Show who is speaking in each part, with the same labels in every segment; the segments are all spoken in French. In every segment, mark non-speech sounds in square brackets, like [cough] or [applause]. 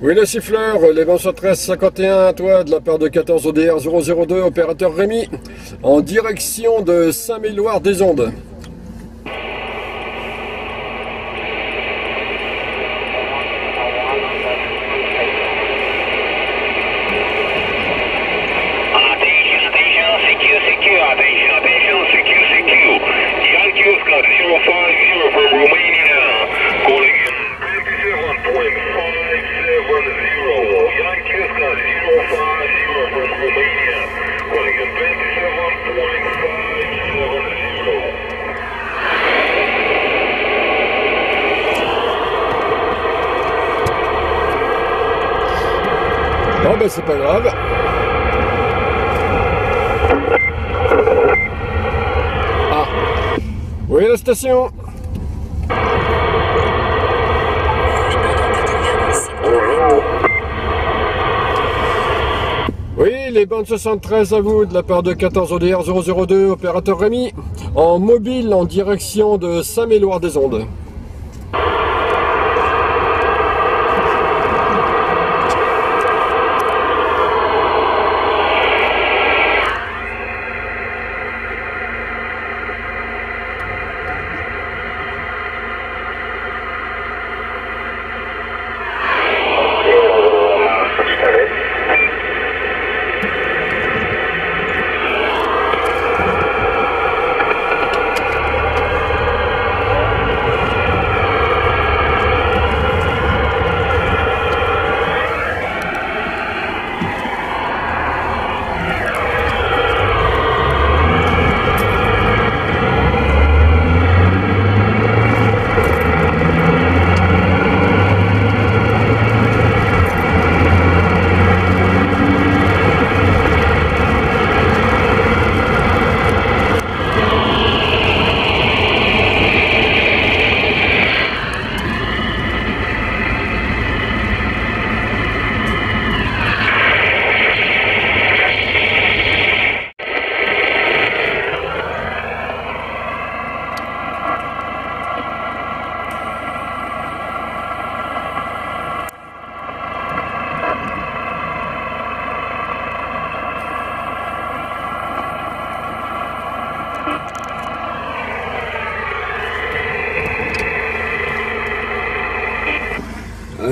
Speaker 1: Oui, le siffleur, les sont 1351 à toi de la part de 14 ODR 002, opérateur Rémi, en direction de Saint-Méloire des Ondes. Bon, ben c'est pas grave. Ah. Oui, la station. Oui, les bandes 73 à vous de la part de 14 ODR 002, opérateur Rémi, en mobile en direction de Saint-Méloire des Ondes.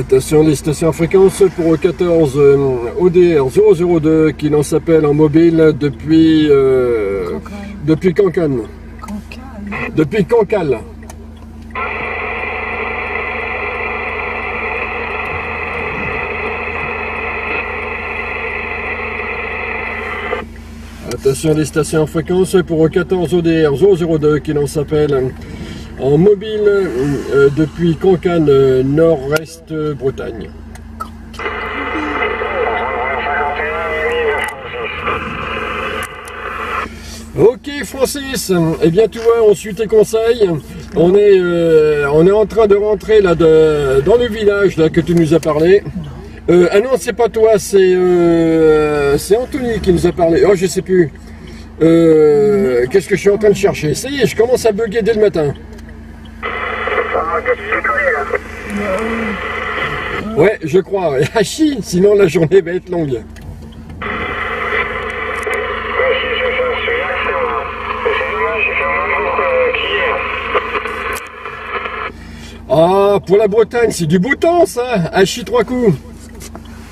Speaker 1: Attention, les stations à fréquence pour 14 euh, ODR 002 qui l'on s'appelle en mobile depuis euh, depuis Cancale. Depuis Cancale. Attention, les stations à fréquence pour 14 ODR 002 qui l'on s'appelle en mobile euh, depuis Cancale, euh, nord-est euh, Bretagne. Ok Francis, eh bien tu vois, on suit tes conseils. On est, euh, on est en train de rentrer là dans le village là que tu nous as parlé. Ah non, c'est pas toi, c'est c'est Anthony qui nous a parlé. Oh, je sais plus. Qu'est-ce que je suis en train de chercher? Ça y est, je commence à bugger dès le matin. Ouais, je crois. ouais. Ah chi, sinon la journée va être longue. Ah, pour la Bretagne, c'est du temps ça. Ah chi trois coups.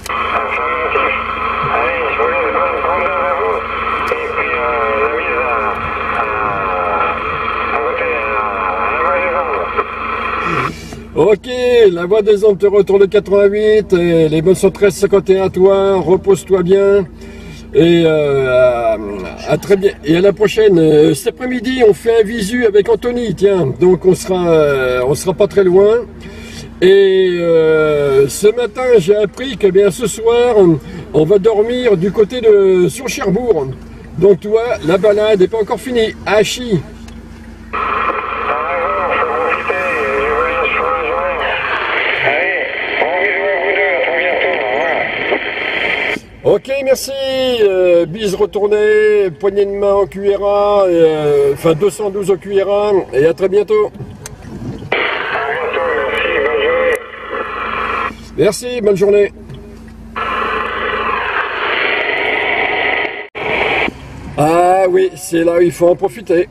Speaker 2: Allez, je voulais prendre prendre vers vous. Et puis euh, la mise à, à, à voter à, à la voie des ondes.
Speaker 1: Ok, la voix des ondes te retourne le 88. Et les bonnes sont 13 51 à toi. Repose-toi bien. Et euh, à, très bien. Et à la prochaine. Euh, cet après-midi, on fait un visu avec Anthony. Tiens, donc on sera, euh, on sera pas très loin. Et ce matin, j'ai appris que bien ce soir, on va dormir du côté de sur Cherbourg. Donc toi, la balade n'est pas encore finie. Hachi.
Speaker 2: T'as raison, faut profiter du voyage pour la journée. Allez, bon bisous à vous deux, à très bientôt, au revoir.
Speaker 1: Ok, merci. Euh, bise retournée, poignée de main au QRA, euh, enfin 212 au QRA, et à très bientôt.
Speaker 2: À bientôt, merci, bonne journée.
Speaker 1: Merci, bonne journée. Ah oui, c'est là où il faut en profiter.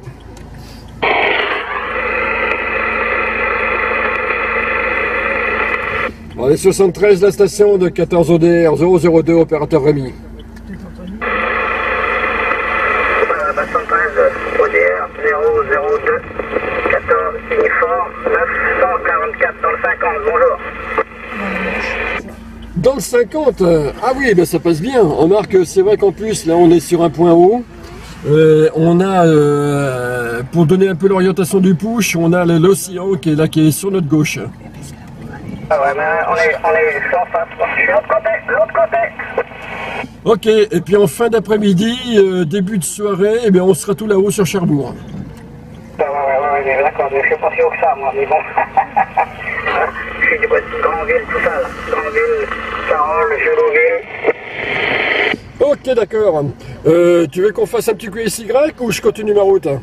Speaker 1: On est 73, la station de 14 ODR 002, opérateur Rémi.
Speaker 2: Voilà, 113, ODR 002, 14, uniforme, 944 dans le 50, bonjour.
Speaker 1: Dans le 50, euh, ah oui, ben ça passe bien. On remarque que c'est vrai qu'en plus, là, on est sur un point haut. Euh, on a, euh, pour donner un peu l'orientation du push, on a l'océan qui est là, qui est sur notre gauche.
Speaker 2: Ah ouais, mais on est, on est sans face, quoi. Je suis de l'autre côté, de l'autre côté.
Speaker 1: Ok, et puis en fin d'après-midi, euh, début de soirée, eh bien, on sera tout là-haut sur Cherbourg.
Speaker 2: Ah ouais, ouais, ouais, ouais, d'accord, je suis pas si haut que ça, moi, mais bon. [laughs] je suis du côté de Grandville, tout ça, là. Grandville, Carole.
Speaker 1: Ok, d'accord. Euh, tu veux qu'on fasse un petit QSY ou je continue ma route
Speaker 2: Comme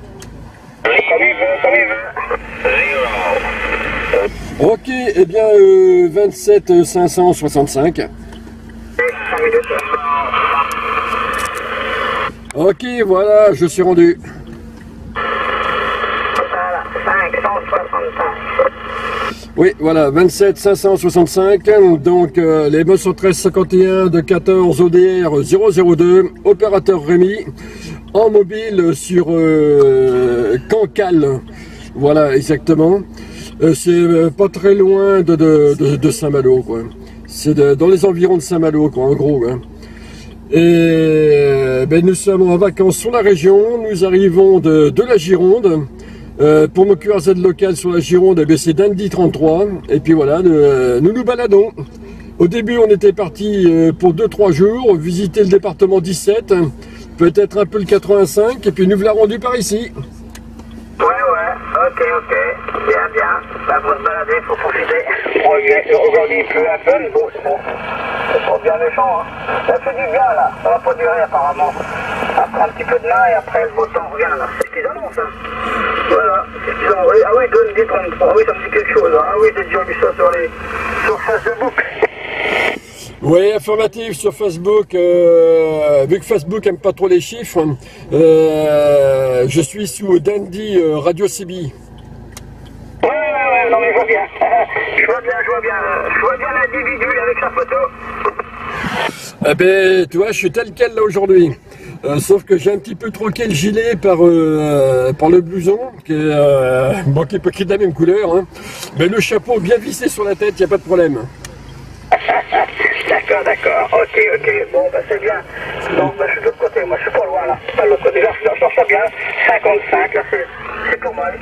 Speaker 2: il veut, comme il veut. Zero.
Speaker 1: Ok, eh bien, euh, 27 565.
Speaker 2: 100 minutes.
Speaker 1: Ok, voilà, je suis rendu.
Speaker 2: 565.
Speaker 1: Oui, voilà, 27 565. Donc, euh, les 1351 de 14 ODR 002, opérateur Rémi, en mobile sur euh, Cancale. Voilà, exactement. Euh, c'est euh, pas très loin de, de, de- Saint-Malo, quoi. C'est dans les environs de Saint-Malo, quoi, en gros. hein. Et euh, ben, nous sommes en vacances sur la région. Nous arrivons de, de la Gironde. Euh, pour mon QRZ local sur la Gironde, eh ben, c'est Dandy 33. Et puis voilà, nous, nous baladons. Au début, on était parti pour 2-3 jours, visiter le département 17, peut-être un peu le 85, et puis nous voilà rendus par ici.
Speaker 2: Ok, ok, bien, bien. Bah, faut se balader, faut profiter. Aujourd'hui, aujourd'hui, il pleut un peu, bon, c'est bon. C'est pas bien méchant, hein. Ça fait du bien, là. Ça va pas durer, apparemment. Après un petit peu de main et après le beau temps revient, là. C'est ce qu'ils annoncent, hein. Voilà, Ah oui, donne des 33. Oui, ça me dit quelque chose. hein. Ah oui, j'ai déjà vu ça sur les... sur Facebook.
Speaker 1: Oui, affirmatif sur Facebook. euh, vu que Facebook aime pas trop les chiffres, euh, je suis sous Dandy euh, Radio CB.
Speaker 2: Ouais, ouais, ouais, non, mais je vois bien. [laughs] je vois bien, je vois bien. Je vois bien l'individu avec sa photo.
Speaker 1: Eh ben, tu vois, je suis tel quel là aujourd'hui. Euh, sauf que j'ai un petit peu troqué le gilet par, euh, par le blouson, qui est, euh, bon, qui est pas qui est de la même couleur. hein. Mais le chapeau bien vissé sur la tête, il n'y a pas de problème. [laughs]
Speaker 2: D'accord, d'accord. Ok, ok. Bon, bah c'est bien. Donc, bah, je suis de l'autre côté. Moi, je suis pas loin, là. Pas de l'autre côté. Là, je sors bien. 55, là, c'est pas mal.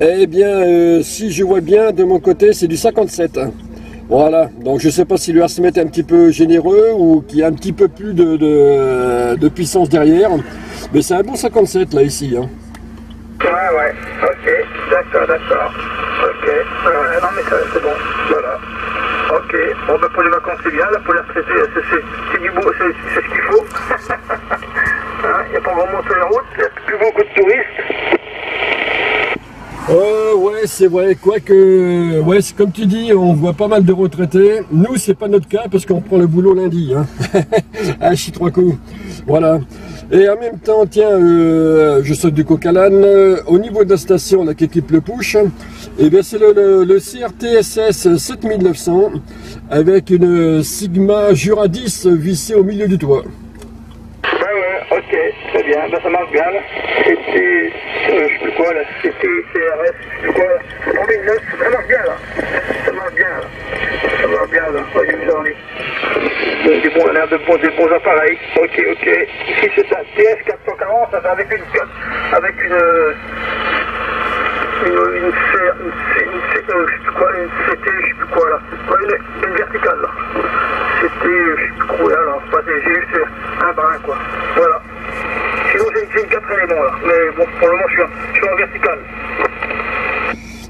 Speaker 1: Eh bien, euh, si je vois bien, de mon côté, c'est du 57. Voilà, donc je sais pas si le Arsmet est un petit peu généreux ou qu'il y a un petit peu plus de, de- de puissance derrière, mais c'est un bon 57 là ici. hein.
Speaker 2: Ouais, ouais. Ok. D'accord, d'accord. Ok. Ouais, non, mais c'est bon. Voilà. Ok. Bon, bah, pour les vacances, c'est bien. Là, pour les retraités, c'est- c'est c'est du beau. C'est c'est ce qu'il faut. [laughs] Il n'y a pas vraiment sur les routes. Il n'y a plus beaucoup de touristes.
Speaker 1: Euh, ouais, c'est vrai, quoique, ouais, c'est comme tu dis, on voit pas mal de retraités. Nous, c'est pas notre cas parce qu'on prend le boulot lundi, hein. [laughs] à chi trois coups. Voilà. Et en même temps, tiens, euh, je saute du coq à l'âne. Euh, Au niveau de la station, là, qui équipe le push, et bien, c'est le, CRTSS 7900 avec une Sigma Jura 10 vissée au milieu du toit.
Speaker 2: Ouais, ouais, ok, très bien, ben, ça marche bien. là. C'était, euh, je sais plus quoi là, c'était CRS, je sais plus quoi là. 2009, ça marche bien là. Ça marche bien là. Ça marche bien là. Ouais, j'ai vu dans les. Des, des bons, l'air de bons, des bons appareils. Ok, ok. Ici c'est un TS 440 ça, avec une. Avec une. euh, Une, une, C- une, C- une, C- euh, je sais plus quoi, une CT, je sais plus quoi là. Une, une verticale là. C'était, je sais plus quoi là, pas des j'ai juste un brin quoi. Voilà. Sinon j'ai j'ai une 4 éléments là. Mais bon, pour le moment je suis en, je suis en vertical.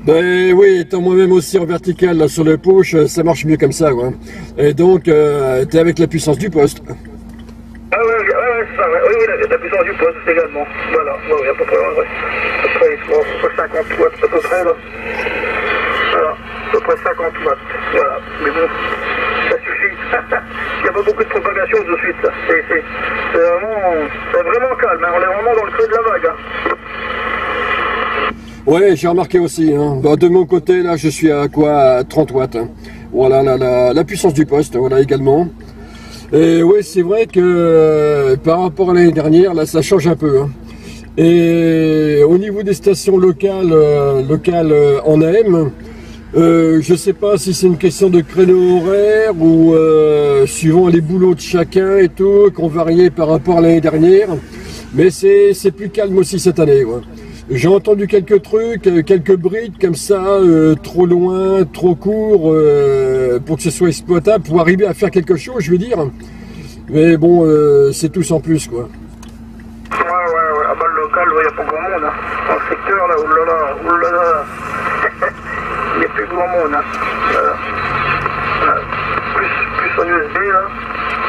Speaker 1: Ben oui, étant moi-même aussi en vertical là, sur le push, euh, ça marche mieux comme ça, quoi. Et donc, euh, t'es avec la puissance du poste.
Speaker 2: Ah ouais, ouais, ouais, c'est ça, ouais. Oui, oui, la, la puissance du poste également. Voilà, ouais, à peu près, ouais. À peu près, je crois, 50 watts à peu près là. Voilà, à peu près 50 watts. Voilà, mais bon, ça suffit. [laughs] Pas beaucoup de propagation de suite. C'est vraiment, vraiment, calme, hein. on est vraiment dans le creux de la vague. Hein.
Speaker 1: Ouais, j'ai remarqué aussi. Hein. Bah, de mon côté, là, je suis à quoi 30 watts. Hein. Voilà la, puissance du poste, voilà également. Et oui, c'est vrai que euh, par rapport à l'année dernière, là, ça change un peu. Et au niveau des stations locales, euh, locales euh, en AM, je ne sais pas si c'est une question de créneau horaire ou suivant les boulots de chacun et tout, qu'on variait par rapport à l'année dernière. Mais c'est plus calme aussi cette année. J'ai entendu quelques trucs, euh, quelques brides comme ça, euh, trop loin, trop court, euh, pour que ce soit exploitable, pour arriver à faire quelque chose, je veux dire. Mais bon, c'est tout sans plus, quoi.
Speaker 2: Ouais, ouais, ouais. À bas le local, il n'y a pas grand monde. Hein. Le secteur, là, oulala, oulala. A plus grand monde. Hein. Plus, plus en USB, là,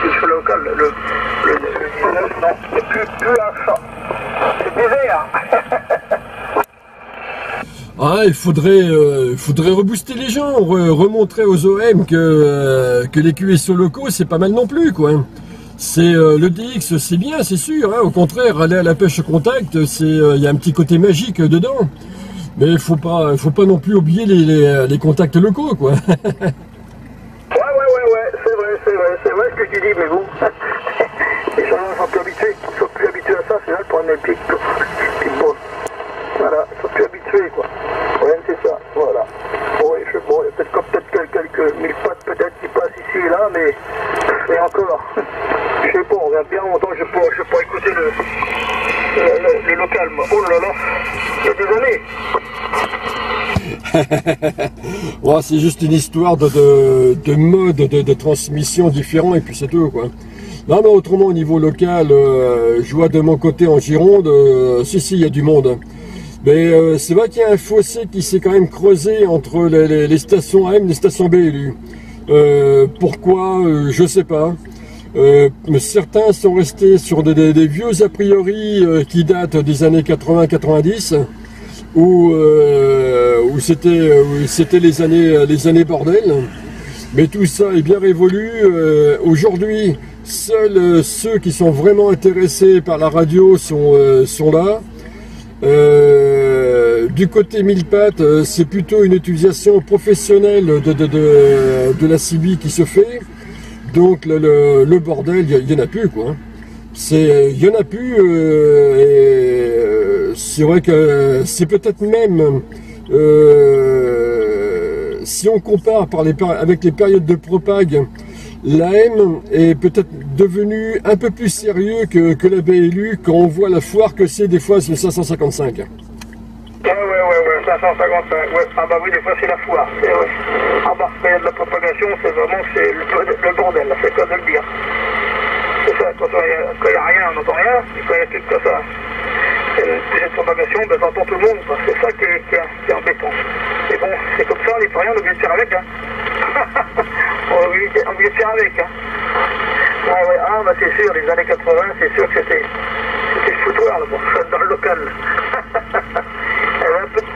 Speaker 2: plus sur local. Le, le, le, non, a plus, plus un. C'est désert. [laughs]
Speaker 1: Ah, il faudrait, euh, faudrait rebooster les gens, remontrer aux OM que, euh, que les QSO locaux, c'est pas mal non plus, quoi. C'est euh, le DX, c'est bien, c'est sûr. Hein. Au contraire, aller à la pêche au contact, c'est, il y a un petit côté magique dedans. Mais il faut pas, faut pas non plus oublier les, les, contacts locaux, quoi.
Speaker 2: ouais, [laughs] ouais, ouais, ouais, c'est vrai, c'est vrai, c'est vrai ce que tu dis, mais bon, [laughs] les gens sont plus habitués, ils sont plus habitués à ça, c'est vrai, pour un épique. Voilà, ils sont plus habitués, quoi. Ouais, c'est ça, voilà. Bon, je, bon il y a peut-être peut quelques mille pattes peut-être qui passent ici et là, mais, et encore, [laughs] je sais pas, on verra bien longtemps je je pourrais écouter le, le. Oh là là,
Speaker 1: a des années. c'est juste une histoire de, de, de mode de, transmission différent et puis c'est tout quoi. Non mais autrement au niveau local, euh, je vois de mon côté en Gironde, euh, si si il y a du monde. Mais euh, c'est vrai qu'il y a un fossé qui s'est quand même creusé entre les, stations AM et les stations BLU. Pourquoi Je sais pas. Certains sont restés sur des, vieux a priori qui datent des années 80-90 où, où c'était les années bordel. Mais tout ça est bien révolu. Aujourd'hui, seuls ceux qui sont vraiment intéressés par la radio sont, là. Euh, du côté mille pattes, euh, c'est plutôt une utilisation professionnelle de, de, la CB qui se fait. Donc le, bordel, il n'y en a plus quoi. C'est, il y en a plus. Euh, c'est vrai que c'est peut-être même si on compare avec les périodes de propague l'AM est peut-être devenu un peu plus sérieux que, que la BLU quand on voit la foire que c'est des fois sur le 555. Ouais,
Speaker 2: ouais, ouais, ouais, 555, ouais. Ah bah oui, des fois c'est la foire, c'est. Ah bah, il y a de la propagation, c'est vraiment c'est le, bordel, c'est quoi de le dire. C'est ça, quand il n'y a, rien, on n'entend rien, et quand il y a tout ça, une propagation, ben t'entends tout le monde, c'est ça qui est, qui, embêtant. Mais bon, c'est comme ça, on n'est pas rien, on est de faire avec, hein. [laughs] on est obligé de faire avec. Hein. Ah, ouais, ah bah c'est sûr, les années 80, c'est sûr que c'était c'était foutoir là, dans le local. [laughs]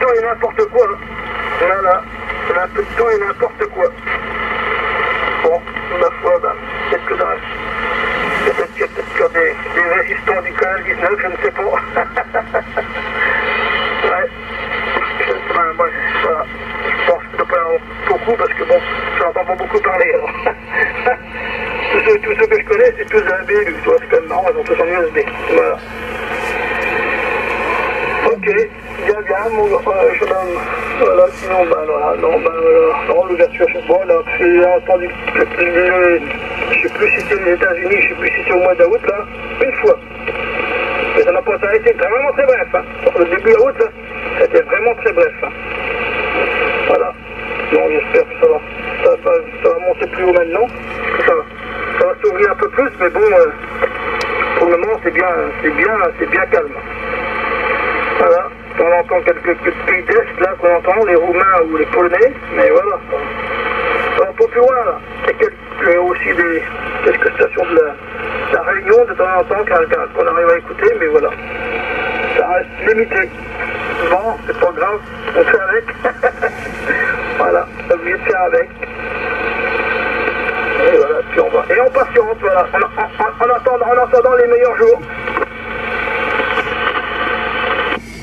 Speaker 2: Temps et n'importe quoi. Hein. Voilà, elle a un peu de temps et n'importe quoi. Bon, ma foi, bah, peut-être que dans... Peut-être qu'il y a des, des résistants du canal 19, je ne sais pas. [laughs] ouais. Je, moi, voilà. je pense que pas beaucoup parce que bon, je n'entends pas beaucoup parler. [laughs] tous, ceux, que je connais, c'est tous un BLU, c'est quand même marrant, ils ont tous en USB. Voilà. Ok, bien, euh, homme. Voilà, sinon, ben voilà, non, ben voilà, non, l'ouverture, je sais là, j'ai entendu, je sais plus si c'était les États-Unis, je sais plus si c'était au mois d'août, là, une fois. Mais ça n'a pas, ça a été vraiment très bref, hein. Le début août, là, c'était vraiment très bref, hein. Voilà. Bon, j'espère que ça va, ça va, ça va monter plus haut maintenant. Ça ça va s'ouvrir un peu plus, mais bon, euh, pour le moment, c'est bien, c'est bien, c'est bien calme. On entend quelques pays d'Est, là, qu'on entend, les Roumains ou les Polonais, mais voilà. Va pas plus loin, là. Il y a aussi des, quelques stations de la, Réunion, de temps en temps, qu'on arrive à écouter, mais voilà. Ça reste limité. Bon, c'est pas grave, on fait avec. [laughs] voilà, obligé de faire avec. Et voilà, puis on va. Et on patiente, voilà, en, en, attendant, en attendant les meilleurs jours.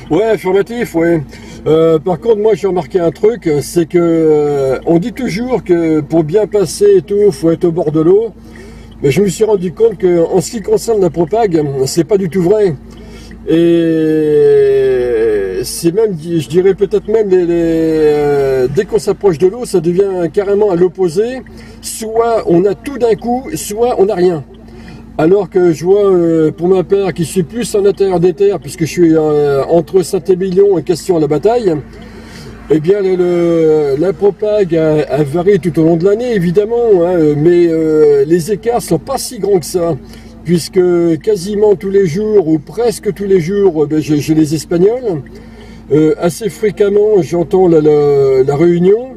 Speaker 1: Ouais, affirmatif, ouais. Euh, par contre, moi, j'ai remarqué un truc, c'est que euh, on dit toujours que pour bien passer et tout, faut être au bord de l'eau. Mais je me suis rendu compte que, en ce qui concerne la propague, c'est pas du tout vrai. Et c'est même, je dirais peut-être même, les, euh, dès qu'on s'approche de l'eau, ça devient carrément à l'opposé. Soit on a tout d'un coup, soit on n'a rien. Alors que je vois euh, pour ma part qui suis plus en intérieur des terres, puisque je suis euh, entre Saint-Émilion et Question à la bataille, eh bien la propague a, varié tout au long de l'année évidemment, hein, mais euh, les écarts sont pas si grands que ça, puisque quasiment tous les jours ou presque tous les jours, ben, j'ai les Espagnols. assez fréquemment j'entends la Réunion,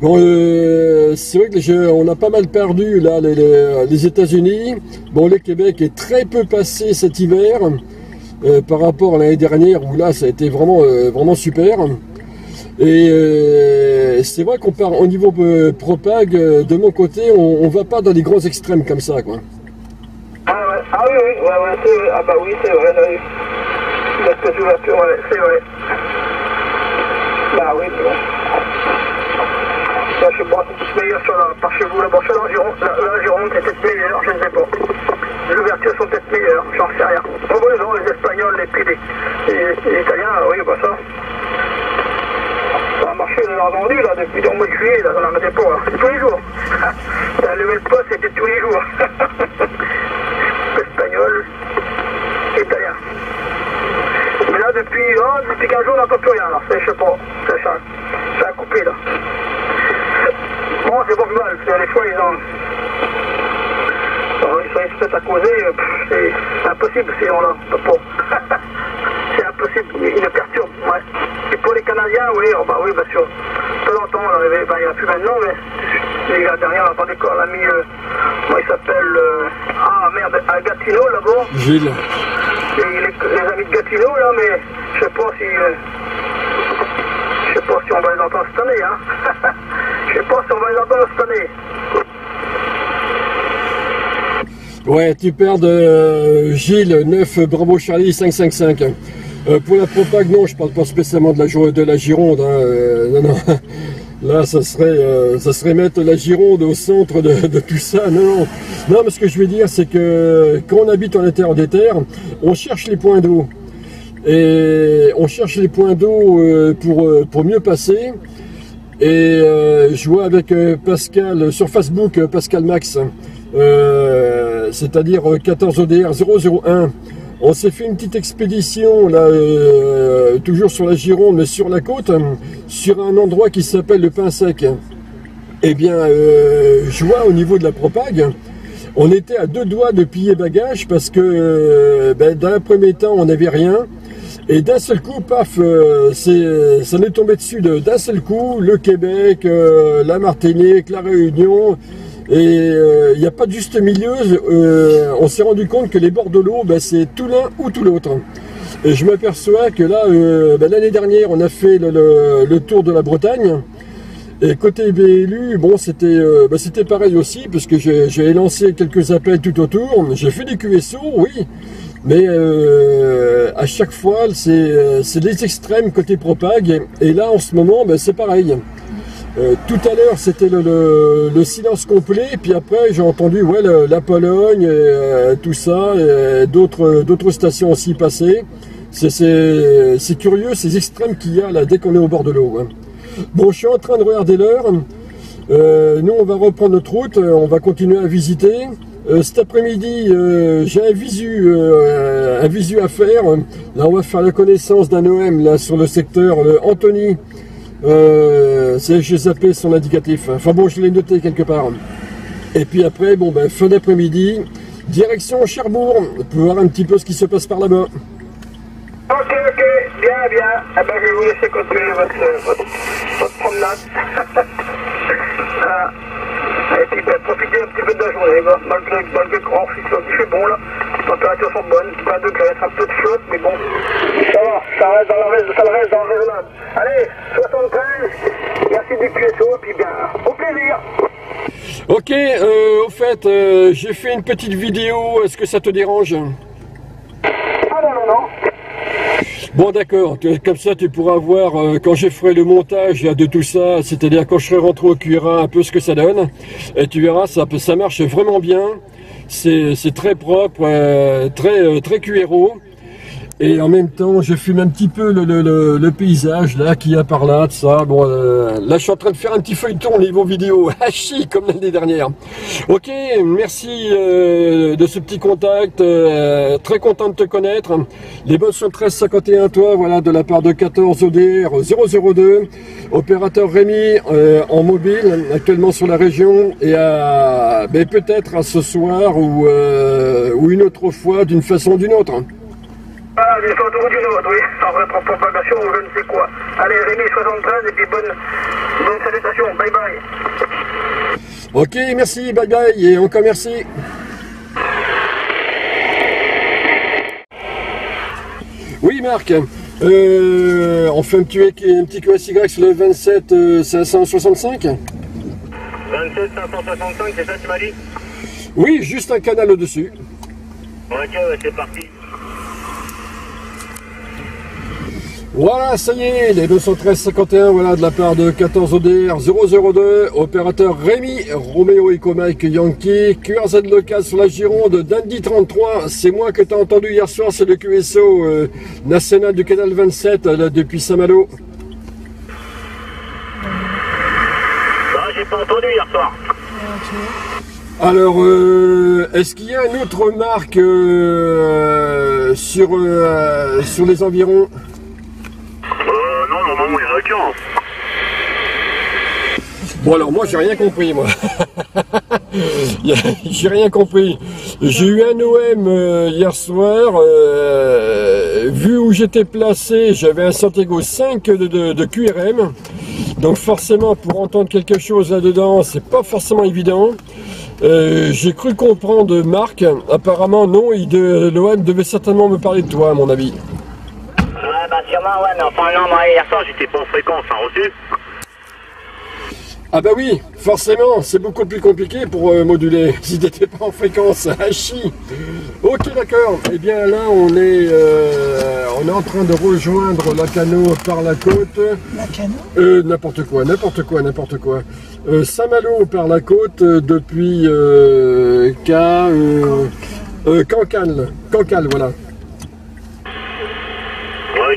Speaker 1: Bon, euh, c'est vrai que on a pas mal perdu là les, États-Unis. Bon, le Québec est très peu passé cet hiver euh, par rapport à l'année dernière où là ça a été vraiment euh, vraiment super. Et c'est vrai qu'on part au niveau propague de mon côté, on, on va pas dans les grands extrêmes comme ça quoi.
Speaker 2: Ah, ah oui oui ouais, ouais, ah bah oui c'est vrai. Là, c'est vrai. Bah oui c'est bon je pense que meilleur sur la, par chez vous, là-bas, sur la Gironde, la, Gironde c'est peut-être meilleur, je ne sais pas. Les ouvertures sont peut-être meilleures, j'en sais rien. Bon, non, les Espagnols, les, puis les, Italiens, oui, bah ça. Ça a marché, on a vendu, là, depuis le mois de juillet, là, on n'en mettait pas, là. tous les jours. [laughs] La poste, c'était tous les jours. Espagnol, italien. Mais là, depuis, oh, depuis 15 jours, on n'entend plus rien, là. Je sais pas, ça, ça a coupé, là. Bon, c'est pas plus mal, c'est les fois, ils ont... Alors, ils sont espèces à causer, euh, c'est impossible si on [laughs] c'est impossible, ils le perturbent, ouais. Et pour les Canadiens, oui, oh, bah oui, bien sûr. Peu longtemps, on ben, il n'y en a plus maintenant, mais les gars derrière, on a pas d'accord, l'ami, euh, moi il s'appelle, euh, ah merde, à Gatineau là-bas.
Speaker 1: Gilles.
Speaker 2: Et les, les, amis de Gatineau, là, mais je sais pas si... Euh, je sais pas si on va les entendre cette année, hein. Je sais pas si on va les entendre cette année.
Speaker 1: Ouais, tu perds euh, Gilles 9 Bravo Charlie 555. Euh, pour la propague, non, je parle pas spécialement de la, de la Gironde. Hein, euh, non, non. [laughs] Là, ça serait, ça serait mettre la Gironde au centre de, tout ça. Non, non. Non, mais ce que je veux dire, c'est que quand on habite en intérieur des terres, on cherche les points d'eau. Et on cherche les points d'eau pour, pour mieux passer. Et je vois avec Pascal sur Facebook, Pascal Max, c'est-à-dire 14 ODR 001. On s'est fait une petite expédition là, toujours sur la Gironde, mais sur la côte, sur un endroit qui s'appelle le Pain Sec. Eh bien, je vois au niveau de la propague, on était à deux doigts de piller bagage parce que ben, dans premier temps, on n'avait rien. Et d'un seul coup, paf, euh, ça m'est tombé dessus d'un seul coup, le Québec, euh, la Martinique, la Réunion, et il n'y a pas de juste milieu. on s'est rendu compte que les bords de l'eau, ben, c'est tout l'un ou tout l'autre. Et je m'aperçois que là, ben, l'année dernière, on a fait le, tour de la Bretagne. Et côté BLU, bon, c'était ben, c'était pareil aussi, parce que j'ai lancé quelques appels tout autour. J'ai fait des QSO, oui, mais euh, à chaque fois, euh, c'est les extrêmes côté propague. Et là, en ce moment, ben, c'est pareil. Euh, tout à l'heure, c'était le, le, silence complet. Puis après, j'ai entendu ouais, la Pologne, et, tout ça, et d'autres stations aussi passer. C'est curieux, ces extrêmes qu'il y a là dès qu'on est au bord de l'eau. Hein. Bon, je suis en train de regarder l'heure. nous, on va reprendre notre route. On va continuer à visiter. Euh, cet après-midi, euh, j'ai un visu, euh, un visu à faire. Là, on va faire la connaissance d'un OM là sur le secteur Anthony. J'ai zappé son indicatif. Enfin bon, je l'ai noté quelque part. Et puis après, bon ben fin d'après-midi, direction Cherbourg pour voir un petit peu ce qui se passe par là-bas.
Speaker 2: Ok, ok, bien, bien. Eh ben, je vais vous laisser continuer votre, votre, promenade. [laughs] Et puis ben, profitez un petit peu de la journée, malgré, malgré le grand il fait bon là, les températures sont bonnes, 20 degrés, un peu de flotte, mais bon, ça va, ça reste dans la reste, ça reste dans le raisonnable. Allez, 75 Merci du QSO, puis bien, au plaisir.
Speaker 1: Ok, euh, au fait, euh, j'ai fait une petite vidéo, est-ce que ça te dérange?
Speaker 2: Ah non, non, non.
Speaker 1: Bon d'accord, comme ça tu pourras voir euh, quand je ferai le montage de tout ça, c'est-à-dire quand je serai rentré au Cuira un peu ce que ça donne, et tu verras, ça, ça marche vraiment bien, c'est très propre, euh, très, euh, très cuero. Et en même temps, je filme un petit peu le, paysage là qu'il y a par là, de ça. Bon, euh, là, je suis en train de faire un petit feuilleton au niveau vidéo, [laughs] hachi comme l'année dernière. Ok, merci de ce petit contact. très content de te connaître. Les bonnes sont 1351 toi, voilà, de la part de 14 ODR 002. Opérateur Rémi en mobile, actuellement sur la région, et à ben, peut-être à ce soir ou, euh, ou une autre fois, d'une façon ou d'une autre.
Speaker 2: Voilà, j'ai fait autour d'une autre, oui. En rétropropagation ou je ne sais quoi. Allez, Rémi 73, et puis bonne, bonne salutation. Bye bye.
Speaker 1: Ok, merci, bye bye, et encore merci. Oui, Marc, euh, on fait un petit, un petit QSY sur le 27 euh, 565
Speaker 2: 27 565, c'est ça tu m'as dit
Speaker 1: Oui, juste un canal au-dessus.
Speaker 2: Ok, ouais, c'est parti.
Speaker 1: Voilà, ça y est, les 213-51, voilà, de la part de 14 ODR 002, opérateur Rémi, Roméo Eco Mike Yankee, QRZ local sur la Gironde, Dandy 33, c'est moi que t'as entendu hier soir, c'est le QSO euh, national du canal 27, là, depuis Saint-Malo.
Speaker 2: Ah, j'ai pas entendu hier soir.
Speaker 1: Alors, euh, est-ce qu'il y a une autre marque euh, sur, euh, sur les environs?
Speaker 2: Euh, non, non, non, il y en a qu'un.
Speaker 1: Bon alors moi j'ai rien compris moi. [laughs] j'ai rien compris. J'ai eu un OM euh, hier soir. euh, vu où j'étais placé, j'avais un Santiago 5 de, de- de QRM. Donc forcément pour entendre quelque chose là-dedans, c'est pas forcément évident. Euh, j'ai cru comprendre Marc. Apparemment non, il de, l'OM devait certainement me parler de toi à mon avis.
Speaker 2: Ouais, bah sûrement, ouais, mais enfin, non, moi, hier soir, j'étais pas en fréquence, hein, reçu
Speaker 1: Ah bah oui, forcément, c'est beaucoup plus compliqué pour euh, moduler [laughs] si t'étais pas en fréquence. Ah chi Ok d'accord. Eh bien là on est euh, on est en train de rejoindre la canot par la côte.
Speaker 3: La cano
Speaker 1: Euh, n'importe quoi, n'importe quoi, n'importe quoi. Euh, Saint-Malo par la côte depuis Cancale, Cancale, voilà.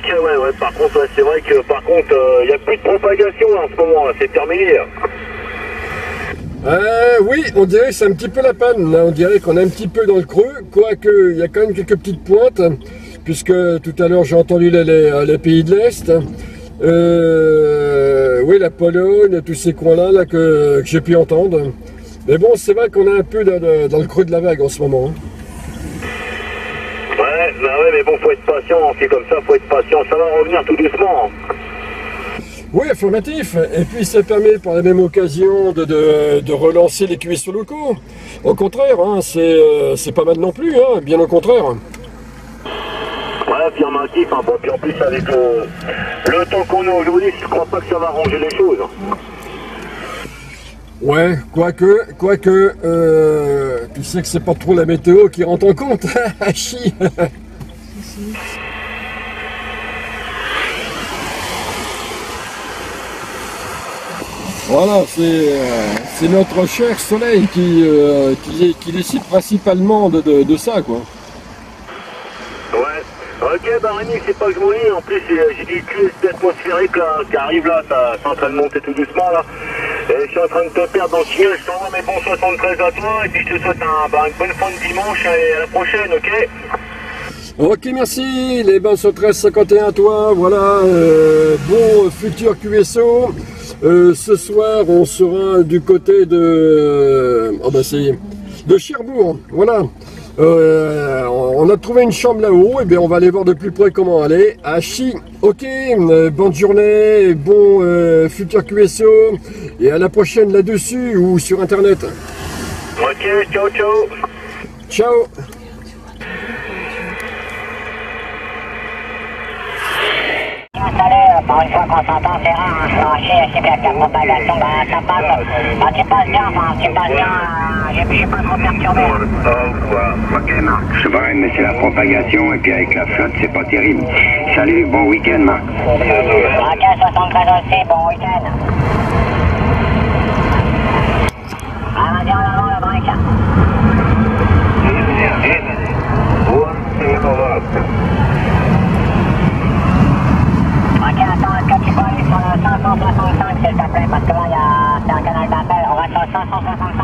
Speaker 2: Ouais, ouais, par contre, ouais, c'est vrai que, par contre, il n'y a plus de propagation là, en ce moment, là, c'est terminé. là.
Speaker 1: Euh, oui, on dirait que c'est un petit peu la panne. Là, on dirait qu'on est un petit peu dans le creux, quoique il y a quand même quelques petites pointes, puisque tout à l'heure j'ai entendu les, les- les pays de l'Est. Euh, oui, la Pologne, tous ces coins-là là, que, j'ai pu entendre. Mais bon, c'est vrai qu'on est un peu dans, le creux de la vague en ce moment. hein.
Speaker 2: Bah ouais, mais bon, faut être patient, c'est comme ça, faut être patient, ça va revenir tout doucement. hein.
Speaker 1: Oui, affirmatif. Et puis ça permet par la même occasion de, de- de relancer les QSO locaux. Au contraire, hein, c'est euh, c'est pas mal non plus, hein, bien au contraire.
Speaker 2: Ouais, actif, hein, bon, puis en plus, avec le, le temps qu'on a aujourd'hui, je crois pas que ça va arranger les choses. hein.
Speaker 1: Ouais, quoique, quoique, euh, tu sais que c'est pas trop la météo qui rentre en compte, [laughs] ah Voilà, c'est euh, c'est notre cher soleil qui, euh, qui, qui décide principalement de, de, ça, quoi.
Speaker 2: Ouais. Ok, bah Rémi, c'est pas que je m'ennuie. En plus, j'ai du QSP atmosphérique là, qui arrive là, ça, c'est en train de monter tout doucement là. Et je suis en train de te perdre dans le signal. Je t'envoie mes bons 73 à toi et puis je te souhaite un, bah, une bonne fin de dimanche et à la prochaine, ok?
Speaker 1: Ok, merci. Les bains sont 1351 à toi. Voilà, euh, bon futur QSO. Euh, ce soir, on sera du côté de. Oh bah c'est de Cherbourg. Voilà. Euh, on a trouvé une chambre là-haut. Et bien, on va aller voir de plus près comment aller. À Chi. Ok. euh, bonne journée. Bon euh, futur QSO. Et à la prochaine là-dessus ou sur internet.
Speaker 2: Ok, ciao, ciao
Speaker 1: Ciao.
Speaker 4: tout
Speaker 3: à l'heure, par une fois qu'on s'entend, c'est rare, hein, c'est un bien que la propagation, bah, ça passe, bah, tu passes bien, enfin, tu passes bien, euh, je suis pas trop perturbé.
Speaker 4: Ok, Marc. C'est vrai, mais c'est la propagation, et puis avec la flotte, c'est pas terrible. Salut, bon week-end, Marc.
Speaker 3: Ok, 73 aussi, bon week-end. Ah, vas-y, en le break. Après Pascal, il a un canal d'appel, on reste à 560.